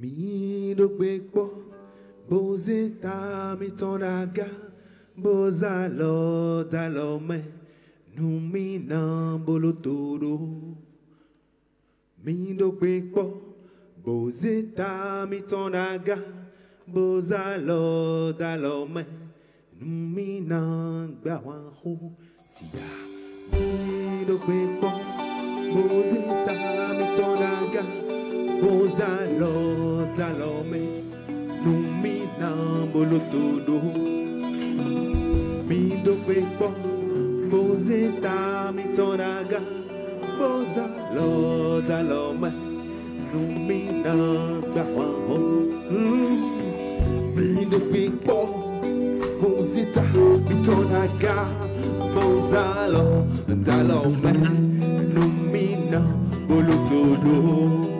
Mi do gbegbo, boze ta mi tonaga, boza lo da lo me, nu mi na bolo todo. Mi do gbegbo, boze ta mi tonaga, boza lo da lo me, nu mi na gba wa ho siya. Mi do gbegbo, boze ta boza lo da lo me, nu mi na bolo todo. Mi do gbegbo, boze ta mi tonaga, boza lo da lo me, nu mi na gba ho. Mm. Mi do gbegbo, boze ta mi tonaga, boza lo da lo me, nu mi na bolo.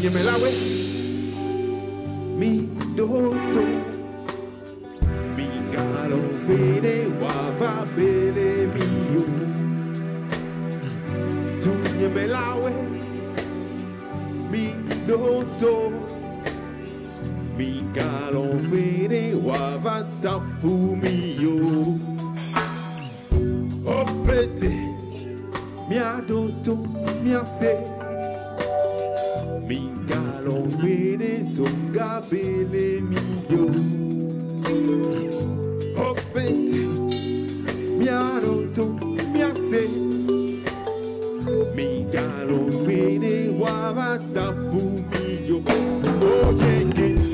Tùmọ̀yẹ́ mi láwé, mi dòótọ́. Mi caro bene wava bene mio Tu nie me lawe Mi doto Mi caro bene wava tapu mio Opete. Mi adoto mi ase Mi caro bene songa bene mio Opete, mi aroto, mi ase, mi galo bene wavata fumio. Oye que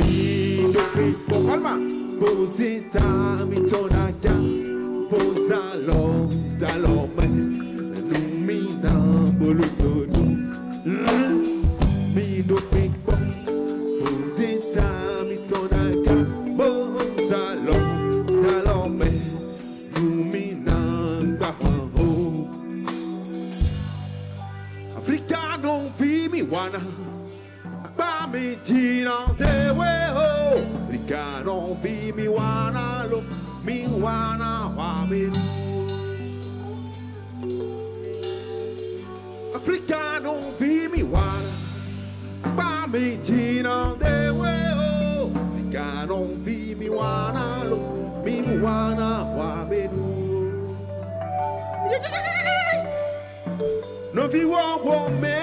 vi ba mi gira de weo. Africa non vi mi wana lo, mi wana wa mi. Africa non vi mi wana, ba mi gira de weo. Africa non vi mi wana lo, mi wana wa mi. No wọ́n wọ mẹ́lá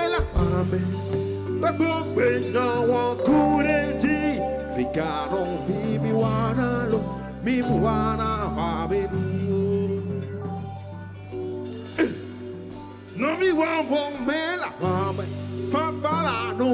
pàmẹ́. Gbogbo èèyàn wọn kú létí. Fìkà ló ń fi mi wá náà lọ, mi mú wá náà wá mi nù. No fi wọ́n ló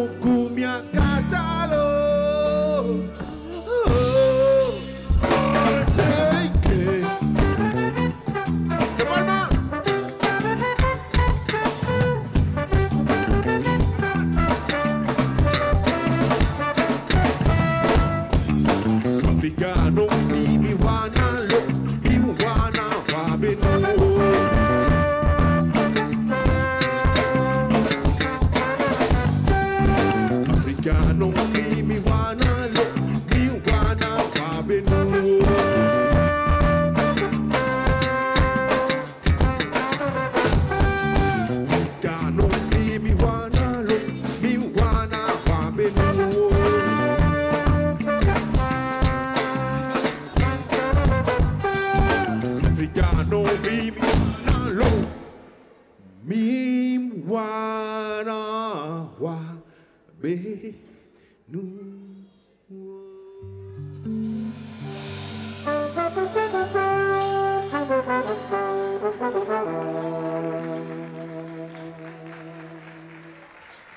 Mi lo mi wana wa be nu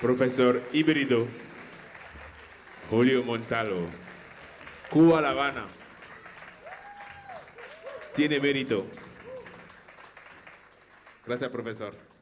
Profesor híbrido Julio Montalo, Cuba La Habana. Tiene mérito. Gracias, profesor.